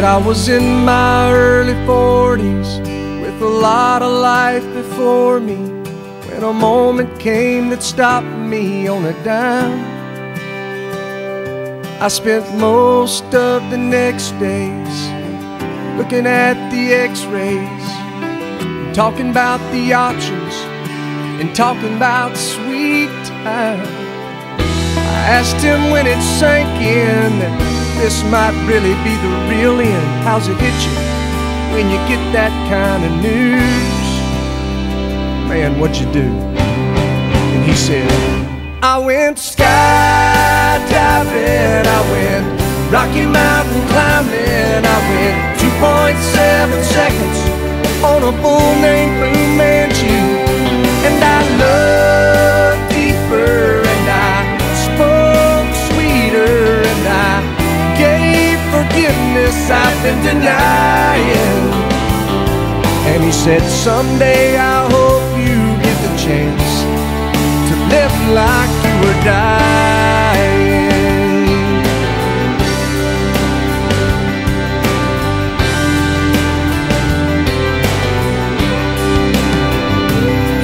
said I was in my early 40s with a lot of life before me when a moment came that stopped me on a dime. I spent most of the next days looking at the x rays, talking about the options, and talking about sweet time. I asked him when it sank in this might really be the real end. How's it hit you when you get that kind of news? Man, what'd you do? And he said, I went skydiving, I went Rocky Mountain climbing, I went 2.7 seconds on a bull named Blue I've been denying. And he said, Someday I hope you get the chance to live like you were dying.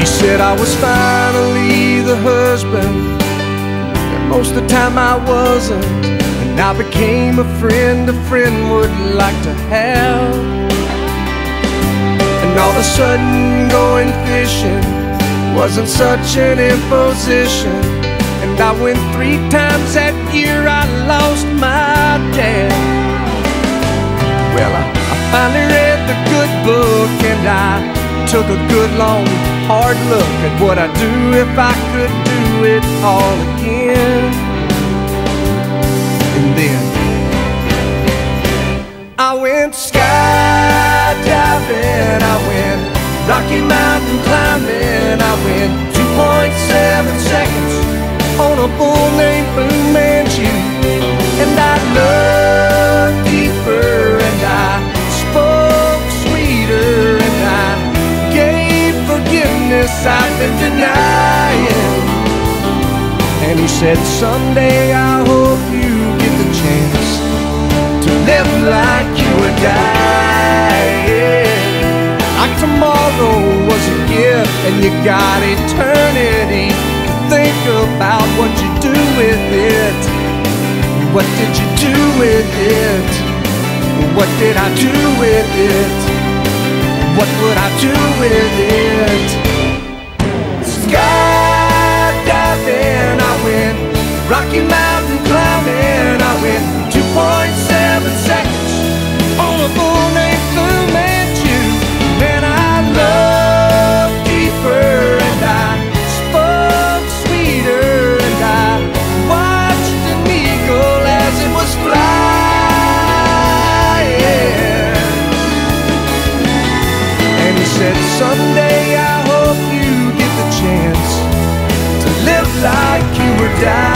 He said I was finally the husband that most of the time I wasn't. And I became a friend a friend would like to have. And all of a sudden going fishing wasn't such an imposition. And I went three times that year, I lost my dad. Well, I, I finally read the good book and I took a good long hard look at what I'd do if I could do it all again. Then I went skydiving, I went Rocky Mountain climbing, I went 2.7 seconds on a bull named Fu Manchu, and I loved deeper, and I spoke sweeter, and I gave forgiveness I've been denying. And he said, Someday I live like you were dying. Like tomorrow was a gift and you got eternity think about what you do with it. What did you do with it? What did I do with it? What would I do with it? Like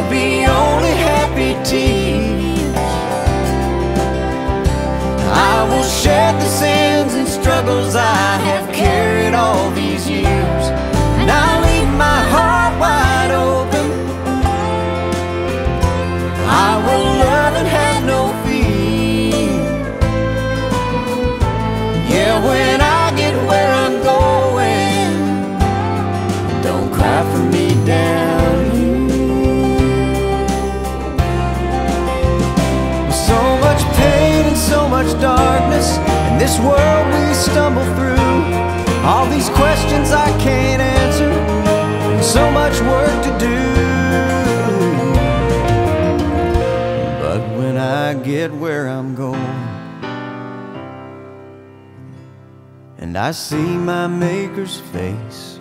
There'll be only happy tears. I will shed the sins and struggles I have carried this world we stumble through. All these questions I can't answer, and so much work to do. But when I get where I'm going, and I see my Maker's face,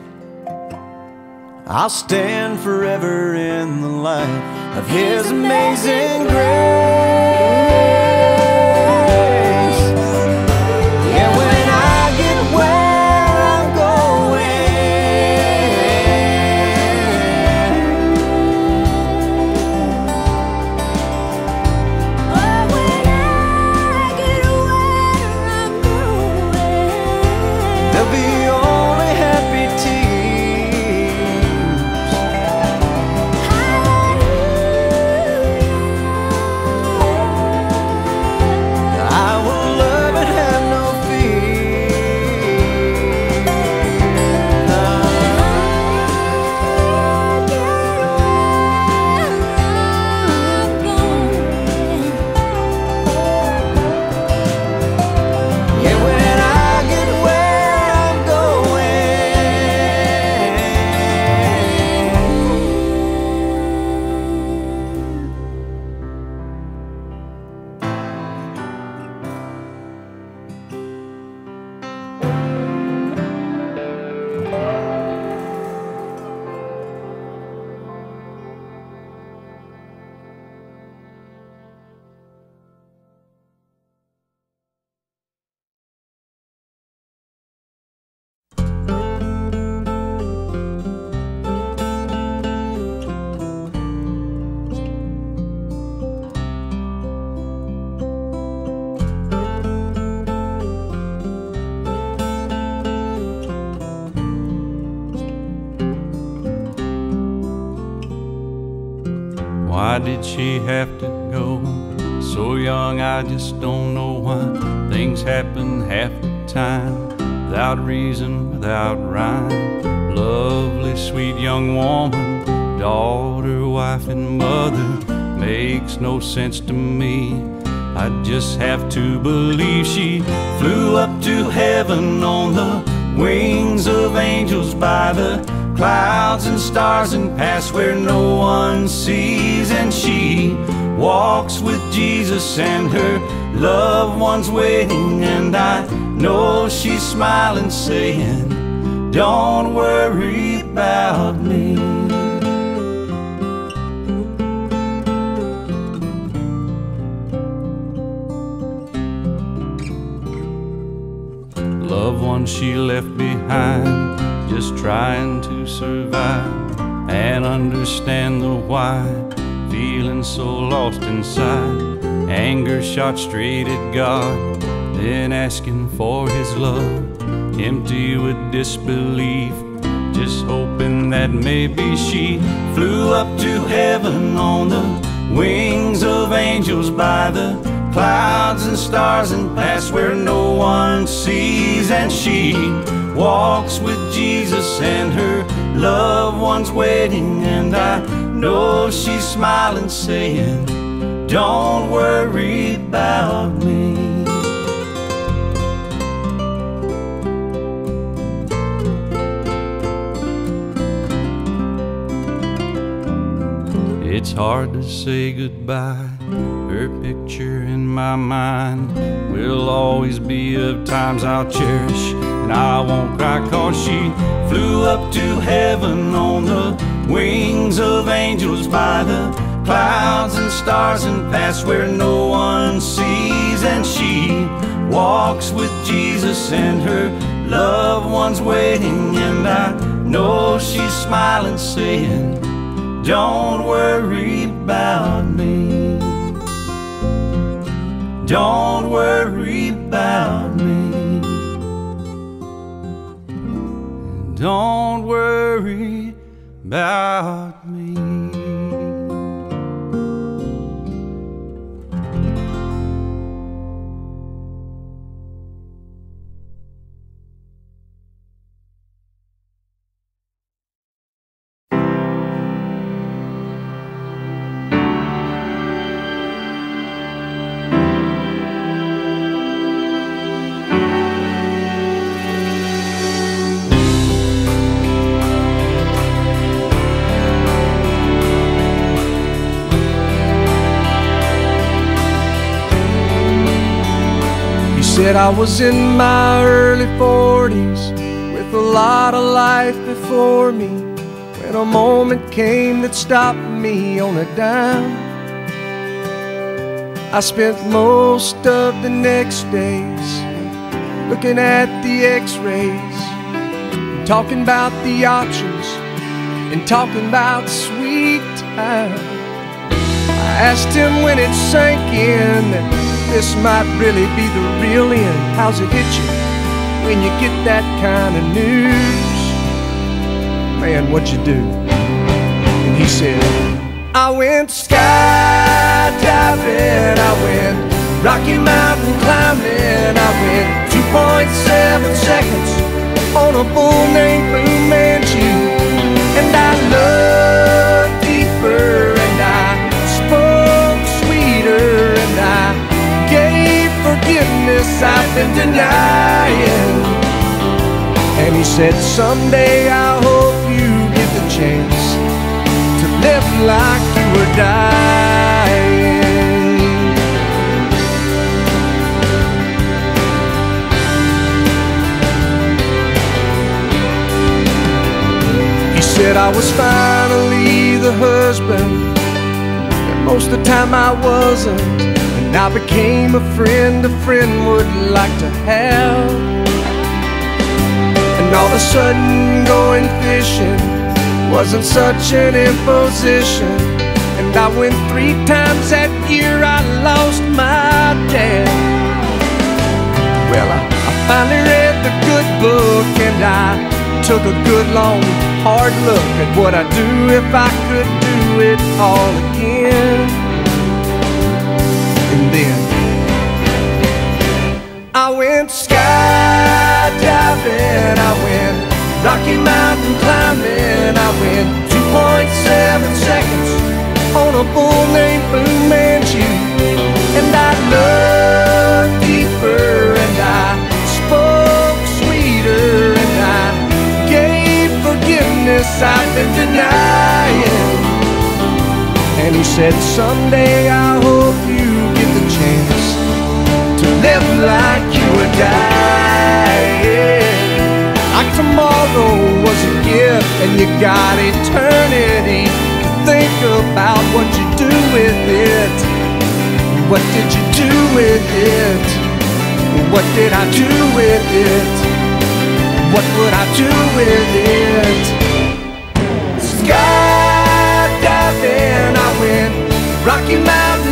I'll stand forever in the light of His amazing grace. Did she have to go so young? I just don't know why. Things happen half the time without reason, without rhyme. Lovely, sweet young woman, daughter, wife, and mother makes no sense to me. I just have to believe she flew up to heaven on the wings of angels by the clouds and stars and past where no one sees. And she walks with Jesus and her loved ones waiting. And I know she's smiling, saying, Don't worry about me. Loved ones she left behind just trying to survive and understand the why. Feeling so lost inside, anger shot straight at God, then asking for His love, empty with disbelief. Just hoping that maybe she flew up to heaven on the wings of angels by the clouds and stars and past where no one sees. And she walks with Jesus and her loved ones waiting. And I know she's smiling, saying, Don't worry about me. It's hard to say goodbye. Her picture my mind will always be of times I'll cherish. And I won't cry cause she flew up to heaven on the wings of angels by the clouds and stars and past where no one sees. And she walks with Jesus and her loved ones waiting. And I know she's smiling, saying, don't worry about me. Don't worry about me. Don't worry about me. Said I was in my early 40s with a lot of life before me when a moment came that stopped me on a dime. I spent most of the next days looking at the x rays, talking about the options, and talking about sweet time. I asked him when it sank in this might really be the real end. How's it hit you when you get that kind of news? Man, what'd you do? And he said, I went skydiving, I went Rocky Mountain climbing, I went 2.7 seconds on a bull named Fu Manchu, said, Someday I hope you get the chance to live like you were dying. He said I was finally the husband that most of the time I wasn't. And I became a friend a friend would like to have. And all of a sudden going fishing wasn't such an imposition. And I went three times that year, I lost my dad. Well, I, I finally read the good book and I took a good long hard look at what I'd do if I could do it all again. Rocky Mountain climbing, I went 2.7 seconds on a bull named Fu Manchu. And I looked deeper and I spoke sweeter and I gave forgiveness I've been denying. And he said, Someday I and you got eternity to think about what you do with it. What did you do with it? What did I do with it? what would I do with it? Skydiving, I went Rocky Mountain